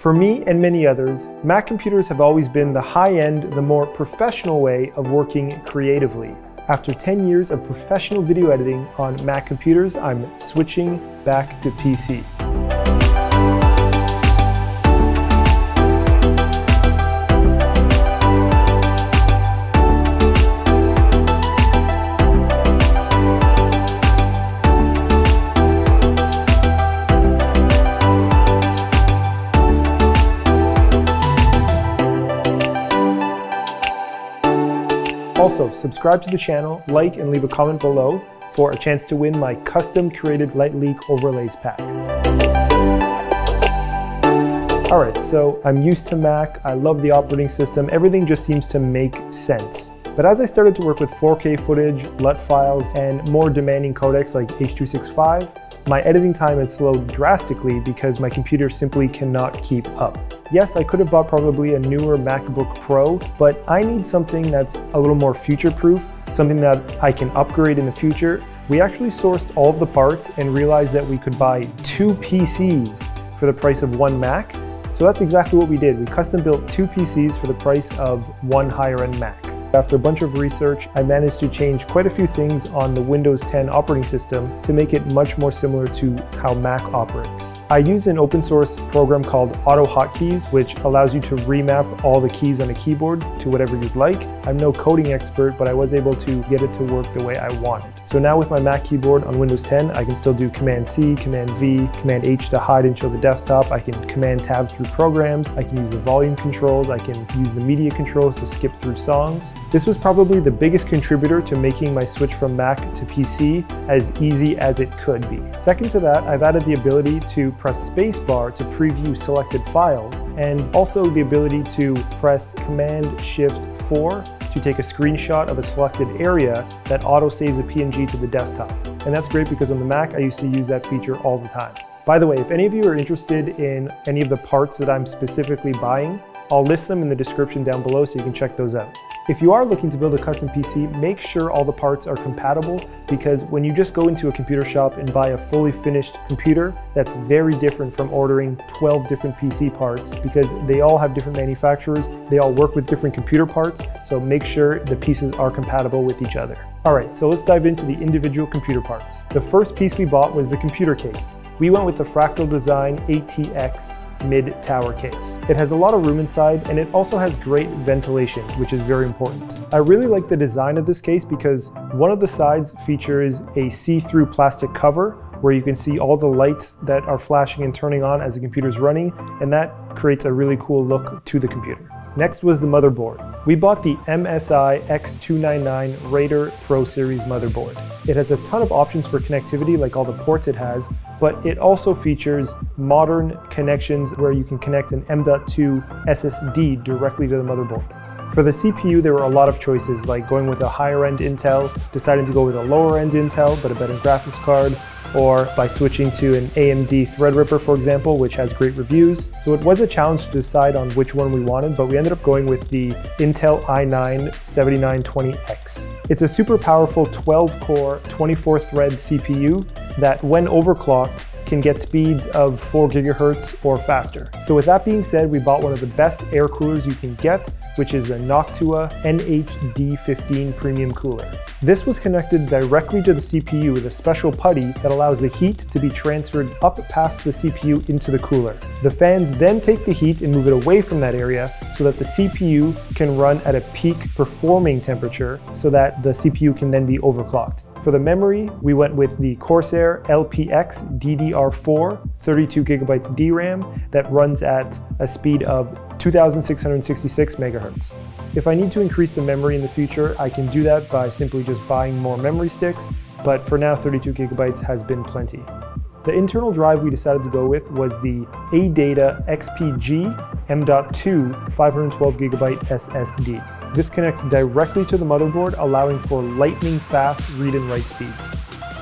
For me and many others, Mac computers have always been the high-end, the more professional way of working creatively. After 10 years of professional video editing on Mac computers, I'm switching back to PC. Also, subscribe to the channel, like and leave a comment below for a chance to win my custom created Light Leak Overlays pack. Alright, so I'm used to Mac, I love the operating system, everything just seems to make sense. But as I started to work with 4K footage, LUT files, and more demanding codecs like H.265, my editing time has slowed drastically because my computer simply cannot keep up. Yes, I could have bought probably a newer MacBook Pro, but I need something that's a little more future-proof, something that I can upgrade in the future. We actually sourced all of the parts and realized that we could buy two PCs for the price of one Mac. So that's exactly what we did. We custom built two PCs for the price of one higher end Mac. After a bunch of research, I managed to change quite a few things on the Windows 10 operating system to make it much more similar to how Mac operates. I used an open source program called Auto Hotkeys, which allows you to remap all the keys on a keyboard to whatever you'd like. I'm no coding expert, but I was able to get it to work the way I wanted. So now with my Mac keyboard on Windows 10, I can still do Command C, Command V, Command H to hide and show the desktop. I can Command Tab through programs. I can use the volume controls. I can use the media controls to skip through songs. This was probably the biggest contributor to making my switch from Mac to PC as easy as it could be. Second to that, I've added the ability to press spacebar to preview selected files, and also the ability to press Command Shift 4 to take a screenshot of a selected area that auto saves a PNG to the desktop. And that's great because on the Mac, I used to use that feature all the time. By the way, if any of you are interested in any of the parts that I'm specifically buying, I'll list them in the description down below so you can check those out. If you are looking to build a custom PC, make sure all the parts are compatible because when you just go into a computer shop and buy a fully finished computer, that's very different from ordering 12 different PC parts because they all have different manufacturers, they all work with different computer parts, so make sure the pieces are compatible with each other. Alright, so let's dive into the individual computer parts. The first piece we bought was the computer case. We went with the Fractal Design ATX mid-tower case. It has a lot of room inside and it also has great ventilation, which is very important. I really like the design of this case because one of the sides features a see-through plastic cover where you can see all the lights that are flashing and turning on as the computer is running, and that creates a really cool look to the computer. Next was the motherboard. We bought the MSI X299 Raider Pro Series motherboard. It has a ton of options for connectivity like all the ports it has, but it also features modern connections where you can connect an M.2 SSD directly to the motherboard. For the CPU, there were a lot of choices like going with a higher end Intel, deciding to go with a lower end Intel but a better graphics card, or by switching to an AMD Threadripper, for example, which has great reviews. So it was a challenge to decide on which one we wanted, but we ended up going with the Intel i9 7920X. It's a super powerful 12 core, 24 thread CPU that when overclocked can get speeds of 4 gigahertz or faster. So with that being said, we bought one of the best air coolers you can get, which is a Noctua NH-D15 premium cooler. This was connected directly to the CPU with a special putty that allows the heat to be transferred up past the CPU into the cooler. The fans then take the heat and move it away from that area so that the CPU can run at a peak performing temperature so that the CPU can then be overclocked. For the memory, we went with the Corsair LPX DDR4 32 gigabytes DRAM that runs at a speed of 2666 megahertz. If I need to increase the memory in the future, I can do that by simply just buying more memory sticks, but for now 32 gigabytes has been plenty. The internal drive we decided to go with was the ADATA XPG M.2 512 gigabyte SSD. This connects directly to the motherboard, allowing for lightning fast read and write speeds.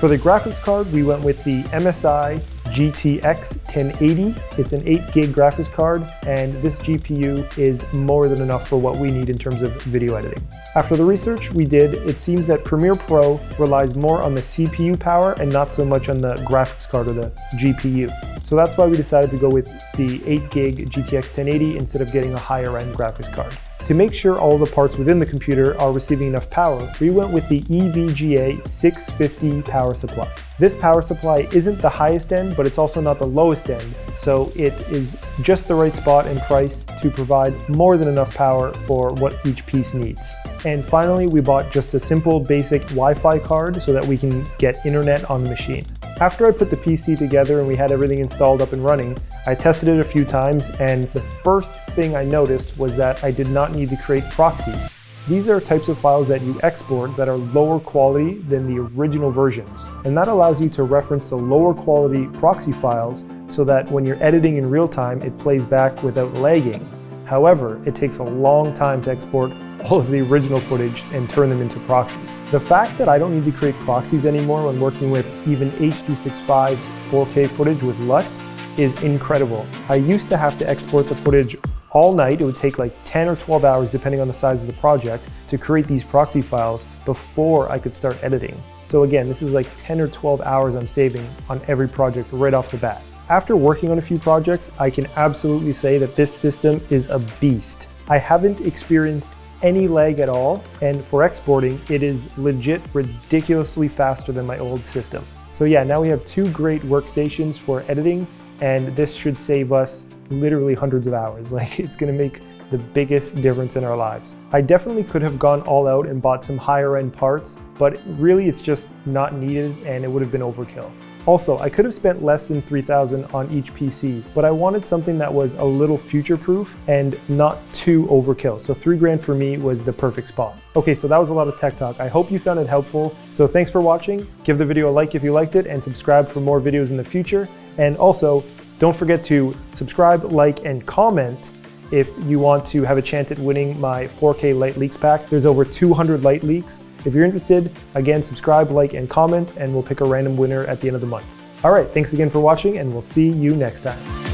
For the graphics card, we went with the MSI GTX 1080. It's an 8 gig graphics card, and this GPU is more than enough for what we need in terms of video editing. After the research we did, it seems that Premiere Pro relies more on the CPU power and not so much on the graphics card or the GPU. So that's why we decided to go with the 8 gig GTX 1080 instead of getting a higher end graphics card. To make sure all the parts within the computer are receiving enough power, we went with the EVGA 650 power supply. This power supply isn't the highest end, but it's also not the lowest end, so it is just the right spot and price to provide more than enough power for what each piece needs. And finally, we bought just a simple basic Wi-Fi card so that we can get internet on the machine. After I put the PC together and we had everything installed up and running, I tested it a few times and the first thing I noticed was that I did not need to create proxies. These are types of files that you export that are lower quality than the original versions. And that allows you to reference the lower quality proxy files so that when you're editing in real time, it plays back without lagging. However, it takes a long time to export all of the original footage and turn them into proxies. The fact that I don't need to create proxies anymore when working with even H.265 4K footage with LUTs is incredible. I used to have to export the footage all night. It would take like 10 or 12 hours depending on the size of the project to create these proxy files before I could start editing. So again, this is like 10 or 12 hours I'm saving on every project right off the bat. After working on a few projects, I can absolutely say that this system is a beast. I haven't experienced any lag at all, and for exporting, it is legit ridiculously faster than my old system. So yeah, now we have two great workstations for editing, and this should save us literally hundreds of hours. Like it's gonna make the biggest difference in our lives. I definitely could have gone all out and bought some higher end parts, but really it's just not needed and it would have been overkill. Also, I could have spent less than 3000 on each PC, but I wanted something that was a little future-proof and not too overkill. So three grand for me was the perfect spot. Okay, so that was a lot of tech talk. I hope you found it helpful. So thanks for watching. Give the video a like if you liked it and subscribe for more videos in the future. And also, don't forget to subscribe, like, and comment if you want to have a chance at winning my 4K Light Leaks pack. There's over 200 light leaks. If you're interested, again, subscribe, like, and comment, and we'll pick a random winner at the end of the month. All right, thanks again for watching, and we'll see you next time.